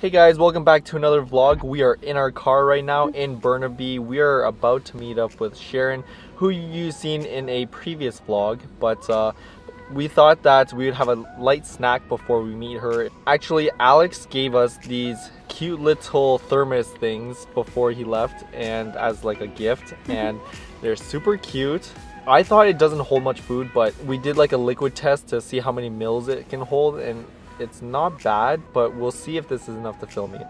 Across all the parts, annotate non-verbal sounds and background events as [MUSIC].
Hey guys, welcome back to another vlog. We are in our car right now in Burnaby. We are about to meet up with Sharon, who you've seen in a previous vlog, but uh, we thought that we would have a light snack before we meet her. Actually, Alex gave us these cute little thermos things before he left and as like a gift [LAUGHS] and they're super cute. I thought it doesn't hold much food, but we did like a liquid test to see how many mils it can hold and it's not bad, but we'll see if this is enough to fill me.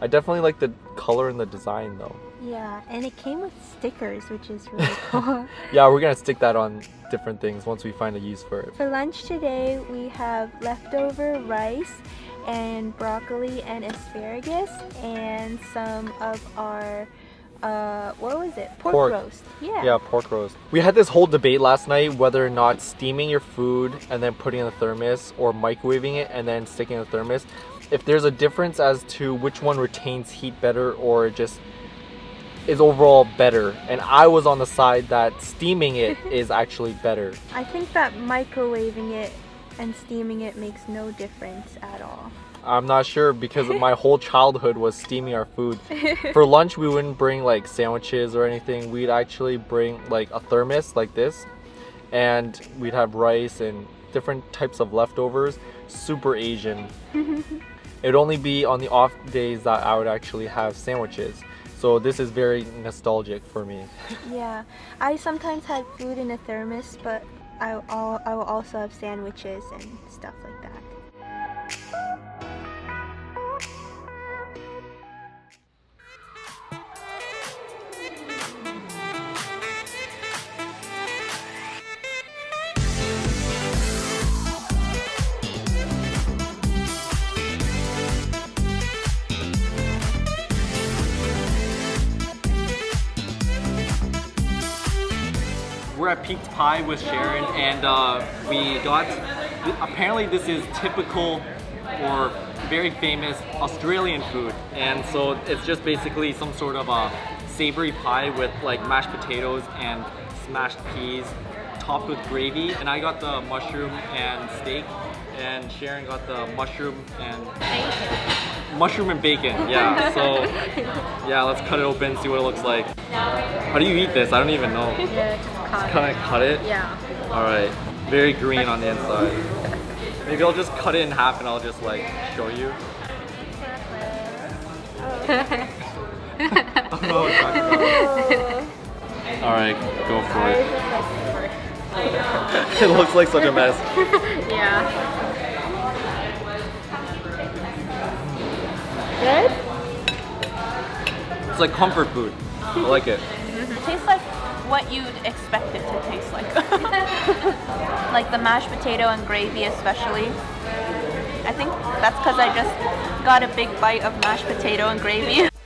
I definitely like the color and the design though. Yeah, and it came with stickers, which is really [LAUGHS] cool. [LAUGHS] yeah, we're gonna stick that on different things once we find a use for it. For lunch today, we have leftover rice and broccoli and asparagus and some of our uh, what was it? Pork, pork, roast. Yeah. Yeah, pork roast. We had this whole debate last night whether or not steaming your food and then putting in the thermos or microwaving it and then sticking in the thermos. If there's a difference as to which one retains heat better or just is overall better. And I was on the side that steaming it [LAUGHS] is actually better. I think that microwaving it and steaming it makes no difference at all. I'm not sure because my whole childhood was steaming our food. [LAUGHS] For lunch, we wouldn't bring like sandwiches or anything. We'd actually bring like a thermos like this, and we'd have rice and different types of leftovers. Super Asian. [LAUGHS] It'd only be on the off days that I would actually have sandwiches. So this is very nostalgic for me. [LAUGHS] yeah, I sometimes had food in a thermos, but I, will I will also have sandwiches and stuff like that. We're at Peaked Pie with Sharon and uh, we got, apparently this is typical or very famous Australian food. And so it's just basically some sort of a savory pie with like mashed potatoes and smashed peas topped with gravy. And I got the mushroom and steak and Sharon got the mushroom and bacon. mushroom and bacon. Yeah. So [LAUGHS] yeah, let's cut it open, see what it looks like. How do you eat this? I don't even know. Yeah, just cut. Just kind of cut it. Yeah. All right. Very green on the inside. Maybe I'll just cut it in half and I'll just like show you. [LAUGHS] [LAUGHS] [LAUGHS] All right, go for it. it looks like such a mess. yeah. Good? It's like comfort food. I like it. What you'd expect it to taste like. [LAUGHS] like the mashed potato and gravy especially. I think that's because I just got a big bite of mashed potato and gravy. [LAUGHS]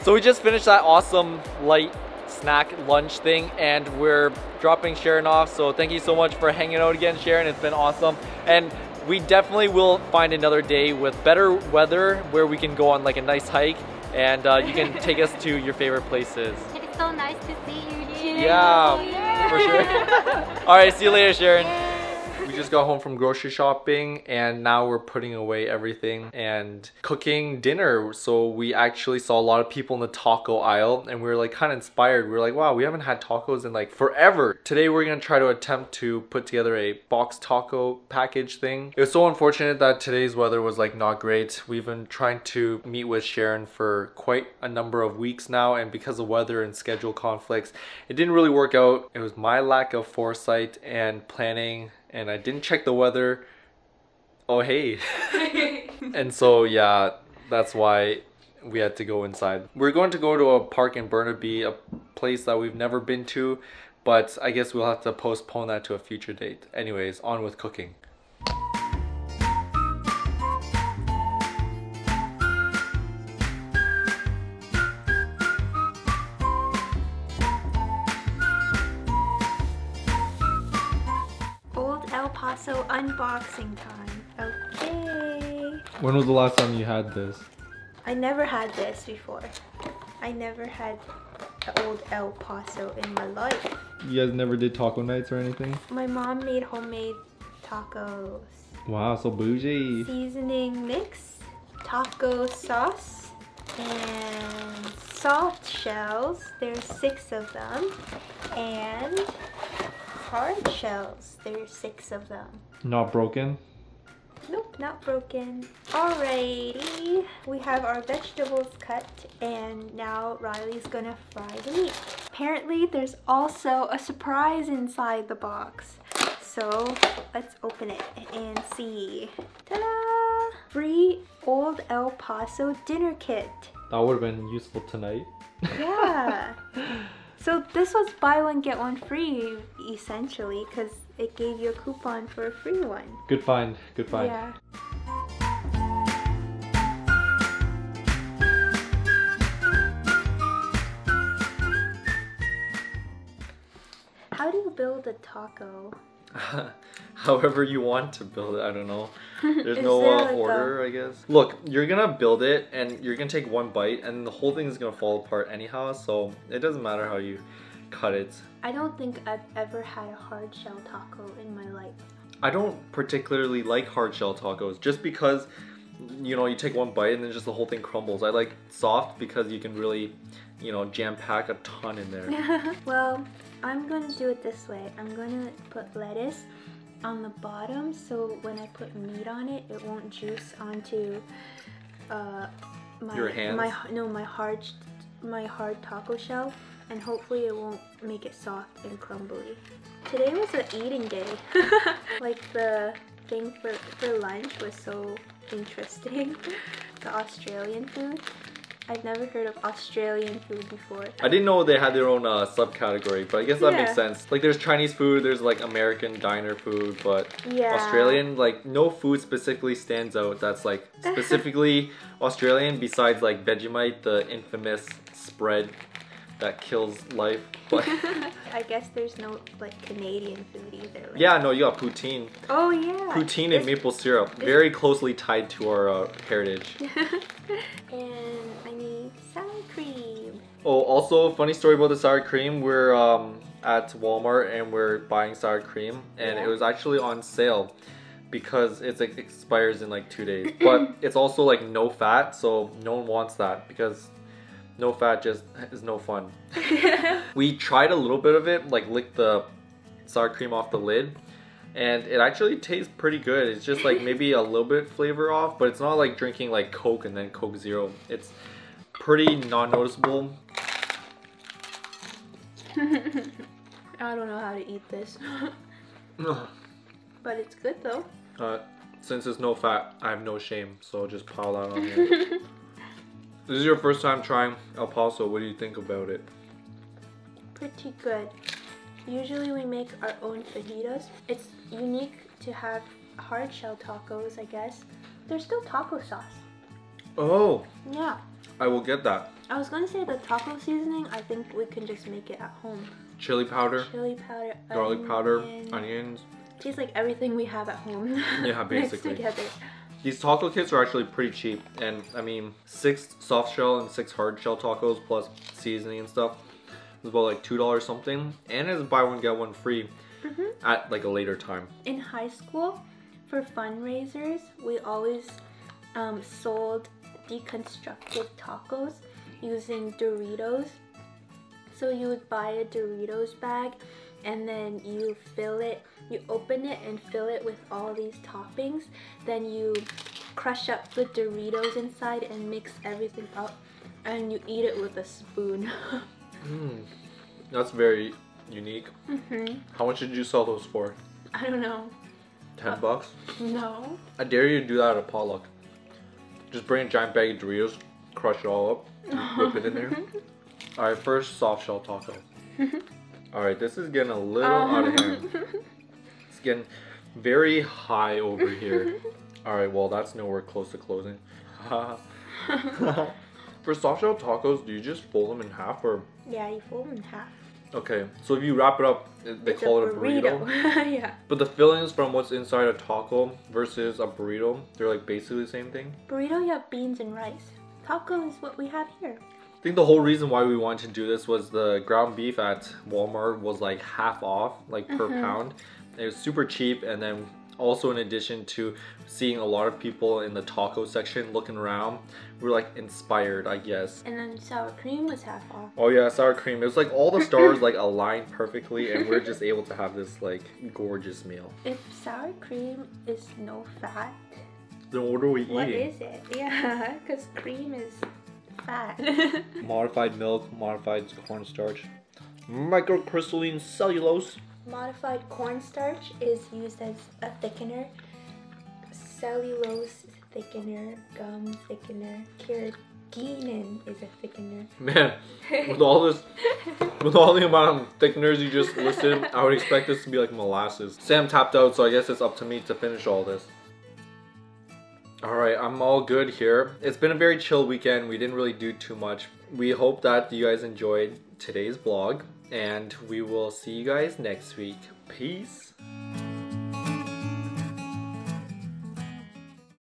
So we just finished that awesome light snack lunch thing and we're dropping Sharon off. So thank you so much for hanging out again, Sharon. It's been awesome. And we definitely will find another day with better weather where we can go on like a nice hike and uh, you can take us to your favorite places. [LAUGHS] It's so nice to see you. Yeah, yeah. for sure. [LAUGHS] All right, see you later, Sharon. We just got home from grocery shopping and now we're putting away everything and cooking dinner. So we actually saw a lot of people in the taco aisle and we were like kind of inspired. We were like, wow, we haven't had tacos in like forever. Today we're gonna try to attempt to put together a box taco package thing. It was so unfortunate that today's weather was like not great. We've been trying to meet with Sharon for quite a number of weeks now and because of weather and schedule conflicts, it didn't really work out. It was my lack of foresight and planning and I didn't check the weather. Oh, hey. [LAUGHS] and so, yeah, that's why we had to go inside. We're going to go to a park in Burnaby, a place that we've never been to, but I guess we'll have to postpone that to a future date. Anyways, on with cooking. Old El Paso unboxing time. Okay. When was the last time you had this? I never had this before. I never had the old El Paso in my life. You guys never did taco nights or anything? My mom made homemade tacos. Wow, so bougie. Seasoning mix, taco sauce, and soft shells. There's six of them. And hard shells. There's six of them. Not broken. Not broken. Alrighty, we have our vegetables cut and now Riley's gonna fry the meat. Apparently there's also a surprise inside the box. So let's open it and see. Ta-da! Free Old El Paso dinner kit. That would have been useful tonight. Yeah. [LAUGHS] so this was buy one get one free essentially because it gave you a coupon for a free one. Good find. Good find. Yeah. How do you build a taco? [LAUGHS] [LAUGHS] However you want to build it, I don't know. [LAUGHS] There's no there uh, like order, I guess. Look, you're gonna build it and you're gonna take one bite and the whole thing is gonna fall apart anyhow, so it doesn't matter how you cut it. I don't think I've ever had a hard shell taco in my life. I don't particularly like hard shell tacos just because you know you take one bite and then just the whole thing crumbles. I like soft because you can really, you know, jam pack a ton in there. [LAUGHS] well, I'm gonna do it this way. I'm gonna put lettuce on the bottom so when I put meat on it, it won't juice onto uh, my Your hands? my no my hard my hard taco shell, and hopefully it won't make it soft and crumbly. Today was an eating day. [LAUGHS] like the thing for for lunch was so interesting. [LAUGHS] the Australian food. I've never heard of Australian food before. I didn't know they had their own uh, subcategory, but I guess that makes sense. Like there's Chinese food, there's like American diner food, but Yeah. Australian, like no food specifically stands out that's like [LAUGHS] specifically Australian besides like Vegemite, the infamous spread that kills life. But [LAUGHS] I guess there's no like Canadian food either. right? yeah, no, you got poutine. Oh yeah. Poutine and maple syrup, very closely tied to our uh, heritage. [LAUGHS] and Oh, also, funny story about the sour cream. We're um, at Walmart and we're buying sour cream, and Yeah. it was actually on sale because it like expires in like two days. But [LAUGHS] it's also like no fat, so no one wants that because no fat just is no fun. [LAUGHS] We tried a little bit of it, like licked the sour cream off the lid, and it actually tastes pretty good. It's just like maybe a little bit flavor off, but it's not like drinking like Coke and then Coke Zero. It's pretty non-noticeable. [LAUGHS] I don't know how to eat this, [LAUGHS] but it's good though. Uh, since it's no fat, I have no shame, so just pile that on there. [LAUGHS] this is your first time trying El Paso. What do you think about it? Pretty good. Usually we make our own fajitas. It's unique to have hard shell tacos, I guess. There's still taco sauce. Oh, Yeah. I will get that. I was gonna say the taco seasoning. I think we can just make it at home. Chili powder, Chili powder, garlic powder, onions. Tastes like everything we have at home. [LAUGHS] Yeah, basically. together. These taco kits are actually pretty cheap, and I mean, six soft shell and six hard shell tacos plus seasoning and stuff is about like two dollars something, and it's buy one get one free Mhm. at like a later time. In high school, for fundraisers, we always um, sold deconstructed tacos using Doritos. So you would buy a Doritos bag and then you fill it, you open it and fill it with all these toppings. Then you crush up the Doritos inside and mix everything up and you eat it with a spoon. [LAUGHS] Mm, that's very unique. hmm How much did you sell those for? I don't know. Ten bucks. No. I dare you to do that at a potluck. Just bring a giant bag of Doritos, crush it all up, and whip it in there. [LAUGHS] All right, first soft shell taco. [LAUGHS] All right, this is getting a little out of hand. [LAUGHS] It's getting very high over here. All right, well that's nowhere close to closing. For soft shell tacos, do you just fold them in half or? yeah, you fold them in half. Okay, so if you wrap it up, they It's call it a burrito. [LAUGHS] yeah. But the fillings from what's inside a taco versus a burrito, they're like basically the same thing. Burrito, you have beans and rice. Taco is what we have here. I think the whole reason why we wanted to do this was the ground beef at Walmart was like half off, like per Mhm. pound. It was super cheap, and then Also, in addition to seeing a lot of people in the taco section looking around, we are like inspired, I guess. And then sour cream was half off. Oh yeah, sour cream. It was like all the [LAUGHS] stars like aligned perfectly, and we're just able to have this like gorgeous meal. If sour cream is no fat, Then what are we what eating? is it? [LAUGHS] Yeah, because cream is fat. [LAUGHS] Modified milk, modified cornstarch, microcrystalline cellulose. Modified cornstarch is used as a thickener. Cellulose thickener, gum thickener, carrageenan is a thickener. [LAUGHS] Man, with all this, with all the amount of thickeners you just listed, I would expect this to be like molasses. Sam tapped out, so I guess it's up to me to finish all this. Alright, I'm all good here. It's been a very chill weekend. We didn't really do too much. We hope that you guys enjoyed today's vlog, and we will see you guys next week. Peace.